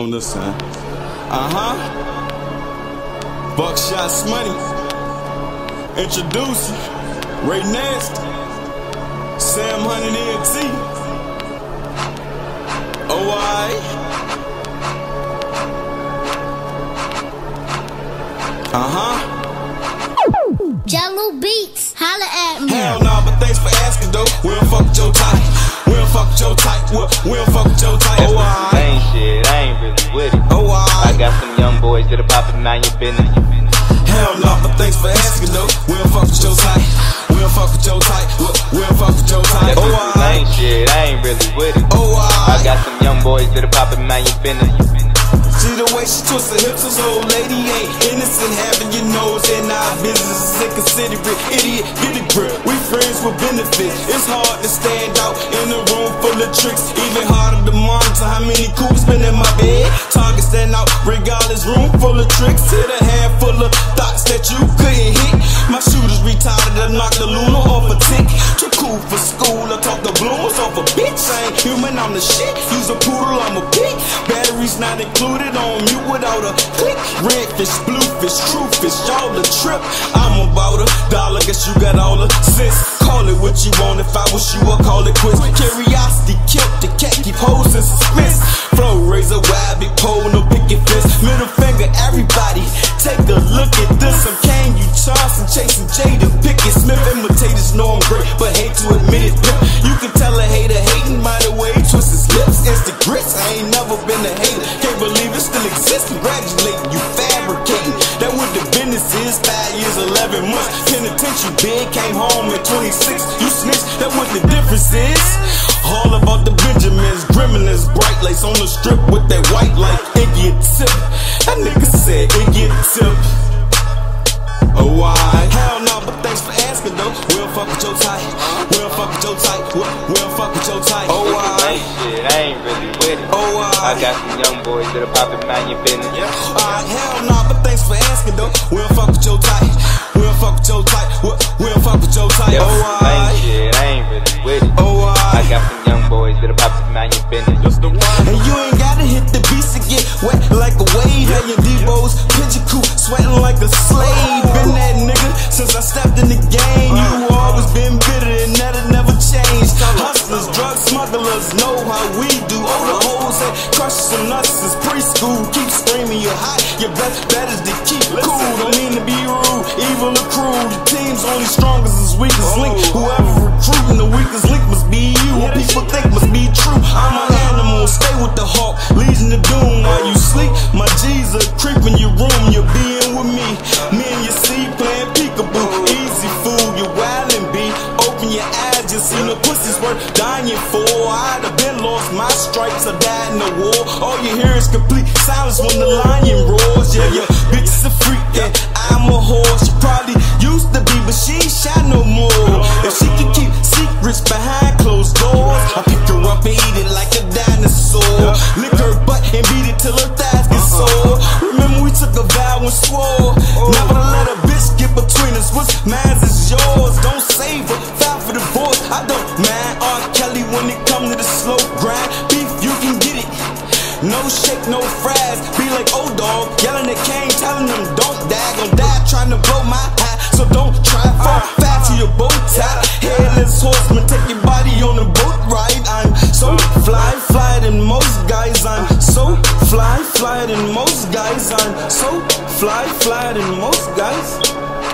on this side. Uh huh. BuckShot Shmoney. Introducing Ray Nasty. Sam Hunter NT. Oh, I. Uh huh. Jello Beats, holla at me. Hell nah, but thanks for asking though. We don't fuck with your type. We don't fuck with your type. We don't fuck with your type. Boys that are poppin' mind your business. Hell no, but thanks for asking though. We don't fuck with your type. We don't fuck with your type. We, don't fuck with your type. That Oh, I. ain't shit, I ain't really with it. Oh, I I. got some young boys that are poppin' mind your business. See the way she twists her hips, this old lady ain't innocent. Having your nose in our business is inconsiderate. Idiot, get a grip. We friends with benefits. It's hard to stand out in a room full of tricks. Even harder to monitor how many coups been in my bed. Target stand out, regardless. Room full of tricks. Hit a handful of thoughts that you couldn't hit. My shooters retarded, I knocked the Luna off a tick. Too cool for school, I talk the bloomers off a bitch. I ain't human, I'm the shit. Use a poodle, I'm a pig. Batteries not included on mute without a click. Redfish, bluefish, truefish, y'all the trip. I'm about a dollar, guess you got all the sense. Call it what you want, if I was you, I'd call it quits. Curiosity killed the cat, keep hoes in suspense. Flow razor, wide, big pole, no picket fence. Middle finger, everybody, take a look at this. I'm Jada Pinkett Smith. Imitators know I'm great, but hate to admit it. Pimp. You can tell a hater hating by the way he twists his lips. Instant grits, I ain't never been a hater. Can't believe it still exists. Congratulating you, fabricating. That what the business is. Five years, 11 months. Penitentiary big, came home at 26. You snitch, that what the difference is. All about the Benjamins, gremlins, bright lights on the strip with that white light. Iggy tip. That nigga said Iggy tip. With it. Oh, why? I got some young boys that are poppin' mind your business. Alright, hell nah, but thanks for asking though. We don't fuck with your type. We don't fuck with your type. We, we don't fuck with your type. That Oh, pussy ain't shit, I ain't really with it. Oh, I why? got some young boys that are poppin' mind your business. And you ain't gotta hit the beats to get wet like a crush some nuts since preschool. Keep screaming you're hot. Your best bet is to keep cool. Don't mean to be rude, evil or cruel. Your team's only strong as its weakest link. Oh. Whoever recruiting the weakest link must be you. What people think must be true. I'm an animal, stay with the hawk, leading the doom while you sleep. My G's are creeping your room, you're being with me. Me and your C playing peekaboo. Easy fool, you're wildin' B. Open your eyes, you see no pussy's worth dying for. Stripes, I died in the war. All you hear is complete silence when the lion roars. Yeah, your bitch is a freak, and I'm a horse. She probably used to be, but she ain't shot no more. If she can keep secrets behind closed doors, I pick her up and eat it like a dinosaur. Lick her butt and beat it till her thighs get uh-huh. sore. Remember we took a vow and swore oh. never to let a bitch get between us. What's mine is yours. Don't save her, file for divorce. I don't mind R. Kelly when it comes to the slow grind. No shake, no fries. Be like old dog, yelling at Kane, telling them don't die. Gon' die trying to blow my high, so don't try. Fall fast to your bow tie. Headless horseman, take your body on a boat ride. I'm so fly, fly than most guys. I'm so fly, fly than most guys. I'm so fly, fly than most guys.